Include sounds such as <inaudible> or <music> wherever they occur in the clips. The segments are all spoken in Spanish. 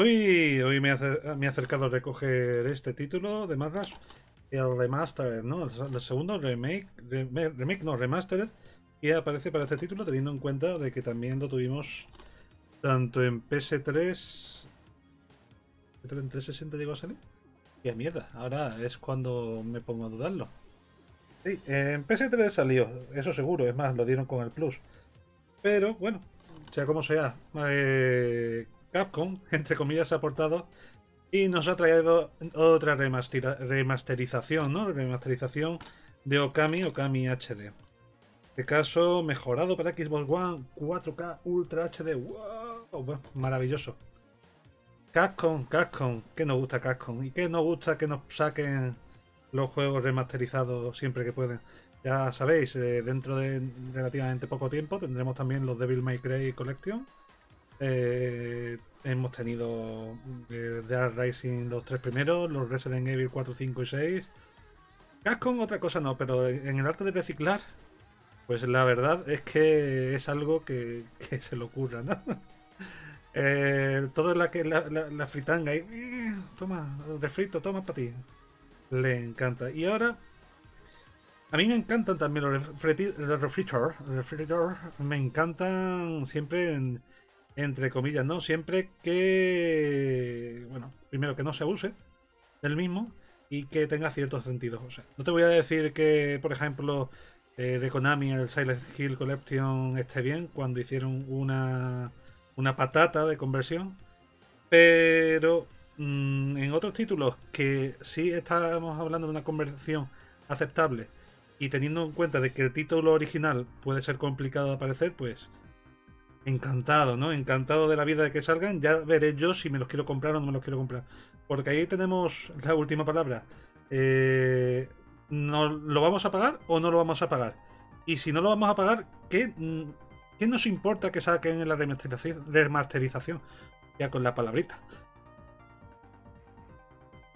hoy, hoy me, he acercado a recoger este título de Madras, el Remastered, ¿no? El, segundo remake, remake, no, Remastered, y aparece para este título teniendo en cuenta de que también lo tuvimos tanto en PS3... ¿En 360 llegó a salir? A mierda, ahora es cuando me pongo a dudarlo. Sí, en PS3 salió, eso seguro, es más, lo dieron con el Plus. Pero bueno, sea como sea, eh, Capcom, <laughs> entre comillas, ha aportado y nos ha traído otra remasterización, ¿no? Remasterización de Okami, Okami HD. En este caso, mejorado para Xbox One, 4K Ultra HD. ¡Wow! maravilloso. Capcom, Capcom, ¿qué nos gusta Capcom? ¿Y qué nos gusta que nos saquen los juegos remasterizados siempre que pueden? Ya sabéis, eh, dentro de relativamente poco tiempo tendremos también los Devil May Cry Collection. Eh, hemos tenido The Dark Rising los tres primeros, los Resident Evil 4, 5 y 6. Capcom otra cosa no, pero en el arte de reciclar, pues la verdad es que es algo que, <laughs> se le ocurra, ¿no? <laughs> eh, todo la, que, la, la, fritanga y toma, refrito, toma para ti. Le encanta. Y ahora a mí me encantan también los refritos. Me encantan siempre, entre comillas, ¿no? Siempre que, bueno, primero que no se abuse del mismo y que tenga ciertos sentidos. O sea, no te voy a decir que, por ejemplo, eh, de Konami el Silent Hill Collection esté bien cuando hicieron una, una patata de conversión. Pero mm, en otros títulos que sí estábamos hablando de una conversión aceptable y teniendo en cuenta de que el título original puede ser complicado de aparecer, pues encantado, ¿no? Encantado de la vida de que salgan. Ya veré yo si me los quiero comprar o no me los quiero comprar. Porque ahí tenemos la última palabra. Eh, ¿no, ¿Lo vamos a pagar o no lo vamos a pagar? Y si no lo vamos a pagar, ¿qué, qué nos importa que saquen en la remasterización? Ya con la palabrita.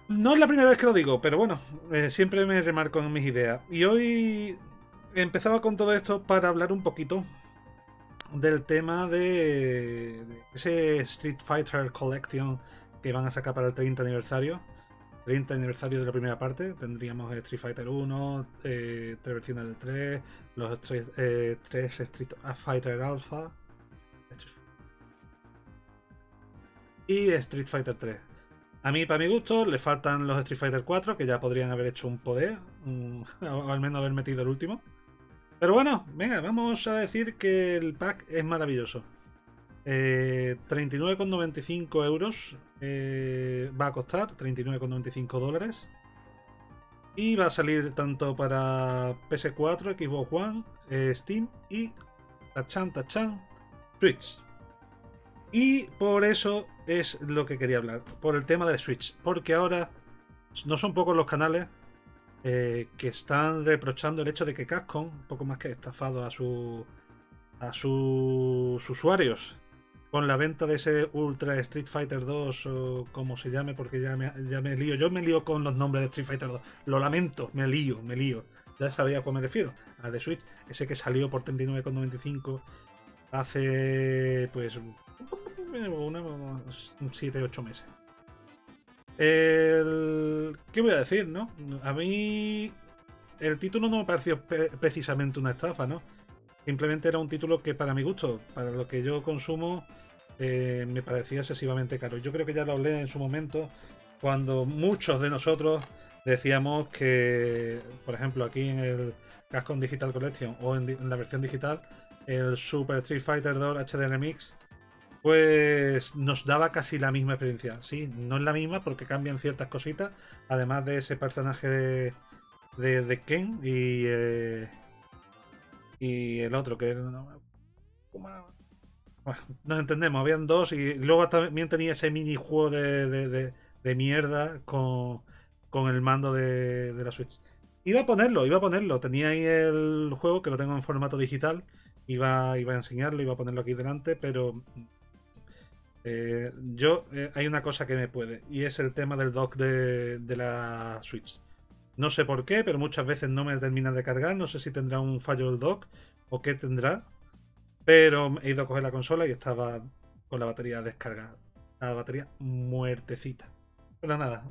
No es la primera vez que lo digo, pero bueno, eh, siempre me remarco en mis ideas. Y hoy empezaba con todo esto para hablar un poquito del tema de, ese Street Fighter Collection que van a sacar para el 30 aniversario. 30 aniversario de la primera parte. Tendríamos Street Fighter 1, eh, tres versiones del 3, los eh, tres Street Fighter Alpha y Street Fighter 3. A mí, para mi gusto, le faltan los Street Fighter 4, que ya podrían haber hecho un poder, <laughs> o al menos haber metido el último. Pero bueno, venga, vamos a decir que el pack es maravilloso. 39,95 eh, euros eh, va a costar, 39,95 dólares. Y va a salir tanto para PS4, Xbox One, eh, Steam y Tachan Tachan Switch. Y por eso es lo que quería hablar, por el tema de Switch. Porque ahora no son pocos los canales eh, que están reprochando el hecho de que Capcom, un poco más que estafado a, su, a sus usuarios con la venta de ese Ultra Street Fighter 2 o como se llame, porque ya me, ya me lío. Yo me lío con los nombres de Street Fighter 2. Lo lamento, me lío, me lío. Ya sabía a cuál me refiero. Al de Switch, ese que salió por 39,95 hace pues unos 7-8 meses. El... ¿Qué voy a decir, no? A mí el título no me pareció precisamente una estafa, ¿no? Simplemente era un título que para mi gusto, para lo que yo consumo, eh, me parecía excesivamente caro. Yo creo que ya lo hablé en su momento, cuando muchos de nosotros decíamos que, por ejemplo, aquí en el Cascon Digital Collection o en, en la versión digital, el Super Street Fighter 2 HD Remix pues nos daba casi la misma experiencia. Sí, no es la misma porque cambian ciertas cositas, además de ese personaje de, de, Ken y, eh, y el otro que no, nos entendemos, habían dos y luego también tenía ese minijuego de, de, de mierda con, con, el mando de, la Switch. Iba a ponerlo, iba a ponerlo. Tenía ahí el juego que lo tengo en formato digital. Iba, iba a enseñarlo, iba a ponerlo aquí delante, pero eh, yo, eh, hay una cosa que me puede, y es el tema del dock de, la Switch. No sé por qué, pero muchas veces no me termina de cargar. No sé si tendrá un fallo el dock o qué tendrá. Pero he ido a coger la consola y estaba con la batería descargada. la batería muertecita. Pero nada,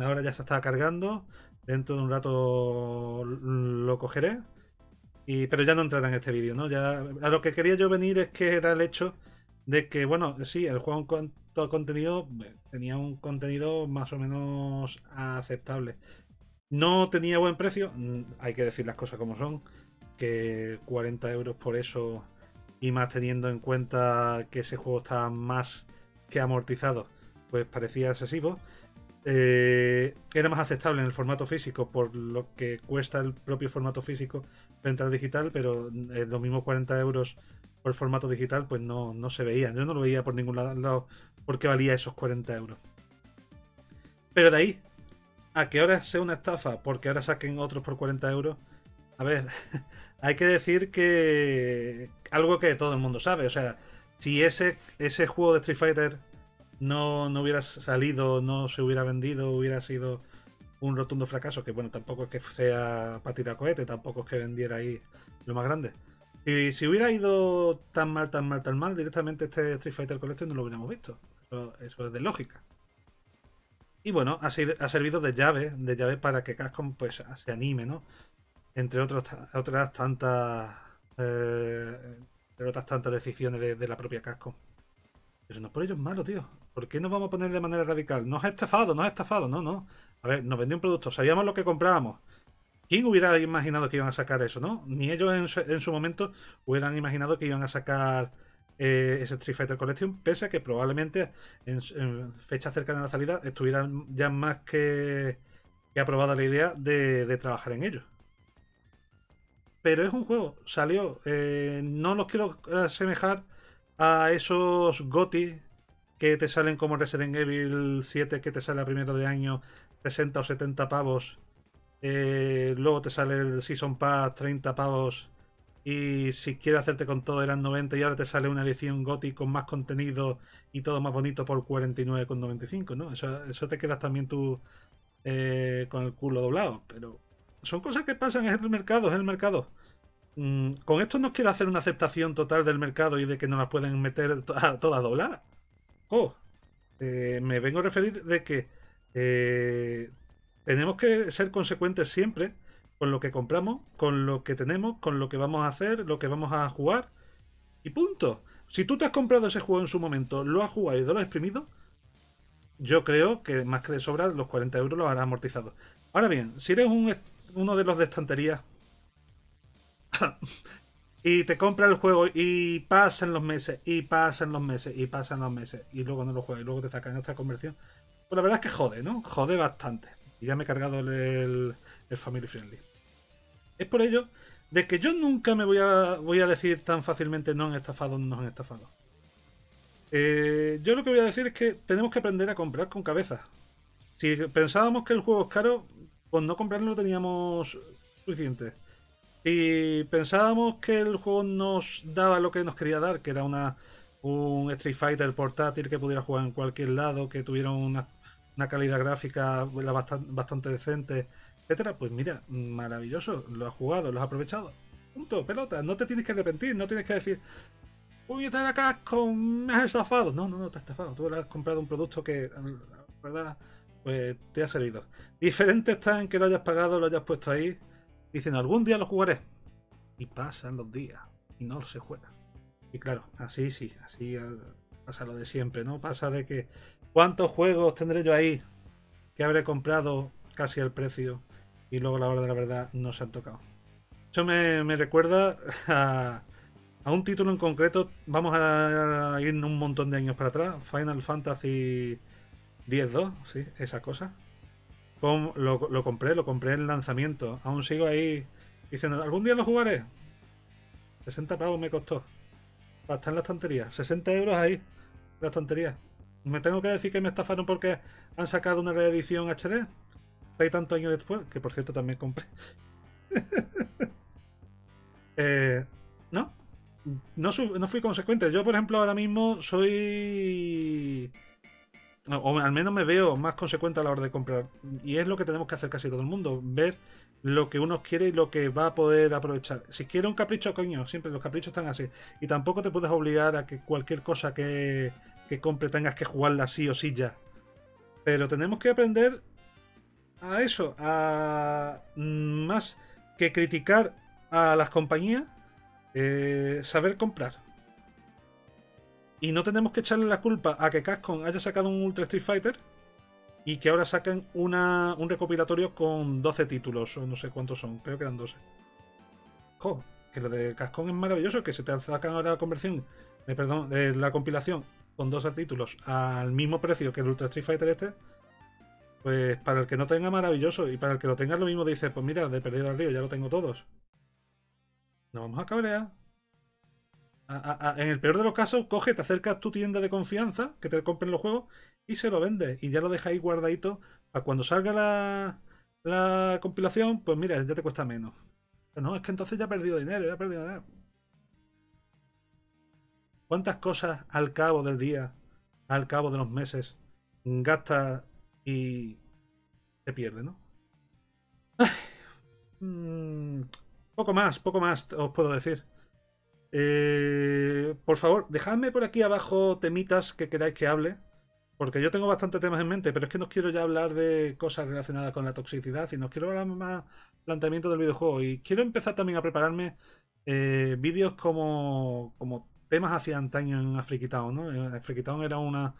ahora ya se está cargando. Dentro de un rato lo cogeré. Y, pero ya no entrará en este vídeo, ¿no? Ya, a lo que quería yo venir es que era el hecho de que, bueno, sí, el juego en cuanto contenido tenía un contenido más o menos aceptable. No tenía buen precio, mm, hay que decir las cosas como son, que 40 euros por eso y más teniendo en cuenta que ese juego está más que amortizado, pues parecía excesivo. Eh, era más aceptable en el formato físico por lo que cuesta el propio formato físico frente al digital, pero eh, los mismos 40 euros por formato digital pues no, no se veían. Yo no lo veía por ningún lado porque valía esos 40 euros. Pero de ahí a que ahora sea una estafa porque ahora saquen otros por 40 euros. A ver, <laughs> hay que decir que algo que todo el mundo sabe. O sea, si ese, ese juego de Street Fighter no, no hubiera salido, no se hubiera vendido, hubiera sido un rotundo fracaso, que bueno, tampoco es que sea para tirar cohete, tampoco es que vendiera ahí lo más grande. Si hubiera ido tan mal, tan mal, tan mal, directamente este Street Fighter Collection no lo hubiéramos visto. Eso, es de lógica. Y bueno, ha, servido de llave, de llave para que Capcom pues se anime, ¿no? Entre otros, otras tantas eh, otras tantas decisiones de, la propia Capcom. Pero no por ello es malo, tío. ¿Por qué nos vamos a poner de manera radical? Nos ha estafado, nos ha estafado. No, no. A ver, nos vendió un producto, sabíamos lo que comprábamos. ¿Quién hubiera imaginado que iban a sacar eso, no? Ni ellos en su, momento hubieran imaginado que iban a sacar eh, ese Street Fighter Collection, pese a que probablemente en, fecha cercana a la salida estuvieran ya más que, aprobada la idea de, trabajar en ello. Pero es un juego, salió. Eh, no los quiero asemejar a esos GOTI que te salen como Resident Evil 7 que te sale a primero de año 60 o 70 pavos. Eh, luego te sale el Season Pass 30 pavos. Y si quieres hacerte con todo eran 90 y ahora te sale una edición GOTI con más contenido y todo más bonito por 49,95, ¿no? Eso, eso te quedas también tú eh, con el culo doblado. Pero son cosas que pasan en el mercado, en el mercado. Mm, con esto no quiero hacer una aceptación total del mercado y de que no las pueden meter todas dobladas. Oh, eh, me vengo a referir de que tenemos que ser consecuentes siempre con lo que compramos, con lo que tenemos, con lo que vamos a hacer, lo que vamos a jugar. Y punto. Si tú te has comprado ese juego en su momento, lo has jugado y lo has exprimido, yo creo que más que de sobra los 40 euros los harás amortizado. Ahora bien, si eres uno de los de estantería <coughs> y te compra el juego y pasan los meses, y pasan los meses, y pasan los meses, y luego no lo juegas, y luego te sacan esta conversión. Pues la verdad es que jode, ¿no? Jode bastante. Y ya me he cargado el, Family Friendly. Es por ello de que yo nunca me voy a, voy a decir tan fácilmente no han estafado, no han estafado. Eh, yo lo que voy a decir es que tenemos que aprender a comprar con cabeza. Si pensábamos que el juego es caro, pues no comprarlo teníamos suficiente. Y pensábamos que el juego nos daba lo que nos quería dar, que era una, un Street Fighter portátil que pudiera jugar en cualquier lado, que tuviera una, calidad gráfica bastante, decente, etcétera. Pues mira, maravilloso, lo has jugado, lo has aprovechado. Punto, pelota, no te tienes que arrepentir, no tienes que decir, uy, estar acá con me has estafado. No, no, no te has estafado. Tú has comprado un producto que, la verdad, pues te ha servido. Diferente está en que lo hayas pagado, lo hayas puesto ahí Dicen, algún día lo jugaré. Y pasan los días y no se juega. Y claro, así sí, así pasa lo de siempre, ¿no? Pasa de que ¿cuántos juegos tendré yo ahí que habré comprado casi al precio y luego a la hora de la verdad no se han tocado? Eso me, recuerda <laughs> a, a, un título en concreto. Vamos a ir un montón de años para atrás. Final Fantasy X-2, sí, esa cosa lo, compré, lo compré en lanzamiento. Aún sigo ahí diciendo, ¿algún día lo jugaré? 60 pavos me costó. Para estar en la estantería. 60 euros ahí, en la estantería. Me tengo que decir que me estafaron porque han sacado una reedición HD. Hay tantos años después, que por cierto también compré. <laughs> eh, no, no, no fui consecuente. Yo, por ejemplo, ahora mismo soy o al menos me veo más consecuente a la hora de comprar. Y es lo que tenemos que hacer casi todo el mundo, ver lo que uno quiere y lo que va a poder aprovechar. Si quiere un capricho, coño, siempre los caprichos están así. Y tampoco te puedes obligar a que cualquier cosa que, que compre tengas que jugarla sí o sí ya. Pero tenemos que aprender a eso, a más que criticar a las compañías, eh, saber comprar. Y no tenemos que echarle la culpa a que Capcom haya sacado un Ultra Street Fighter y que ahora saquen una, un recopilatorio con 12 títulos, o no sé cuántos son, creo que eran 12. Jo, que lo de Capcom es maravilloso, que se te sacan ahora la conversión, eh, perdón, eh, la compilación con 12 títulos al mismo precio que el Ultra Street Fighter este. Pues para el que no tenga maravilloso y para el que lo tenga lo mismo dice, pues mira, de perdido al río ya lo tengo todos. Nos vamos a cabrear en el peor de los casos, coge, te acercas tu tienda de confianza, que te compren los juegos, y se lo vende. Y ya lo ahí guardadito para cuando salga la, la compilación, pues mira, ya te cuesta menos. Pero no, es que entonces ya ha perdido dinero, ya ha perdido dinero. ¿Cuántas cosas al cabo del día, al cabo de los meses, gastas y te pierde, no? Mm, poco más, poco más os puedo decir. Eh, por favor, dejadme por aquí abajo temitas que queráis que hable. Porque yo tengo bastantes temas en mente, pero es que no quiero ya hablar de cosas relacionadas con la toxicidad, sino quiero hablar más planteamiento del videojuego. Y quiero empezar también a prepararme eh, vídeos como, como temas hacia antaño en Afriquitown, ¿no? Afriquitown era una,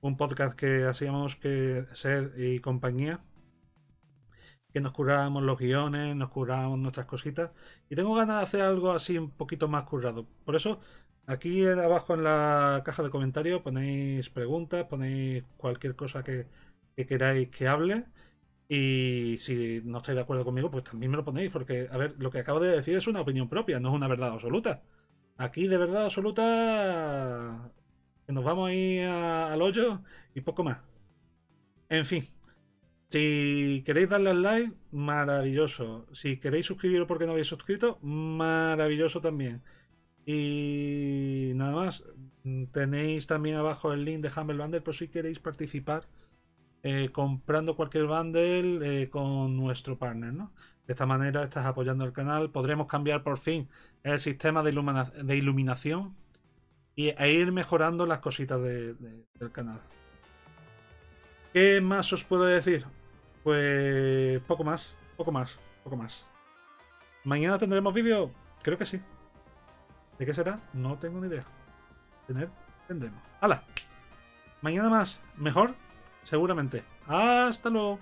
un podcast que hacíamos que ser y compañía que nos curábamos los guiones, nos curábamos nuestras cositas. Y tengo ganas de hacer algo así un poquito más currado. Por eso, aquí abajo en la caja de comentarios ponéis preguntas, ponéis cualquier cosa que, queráis que hable. Y si no estáis de acuerdo conmigo, pues también me lo ponéis, porque, a ver, lo que acabo de decir es una opinión propia, no es una verdad absoluta. Aquí de verdad absoluta nos vamos a ir al hoyo y poco más. En fin, si queréis darle al like, maravilloso. Si queréis suscribiros porque no habéis suscrito, maravilloso también. Y nada más, tenéis también abajo el link de Humble Bundle por si queréis participar eh, comprando cualquier bundle eh, con nuestro partner. ¿no? De esta manera estás apoyando el canal. Podremos cambiar por fin el sistema de, iluminación y, e ir mejorando las cositas del canal. ¿Qué más os puedo decir? Pues poco más, poco más, poco más. ¿Mañana tendremos vídeo? Creo que sí. ¿De qué será? No tengo ni idea. Tendremos. ¡Hala! Mañana más, mejor, seguramente. Hasta luego.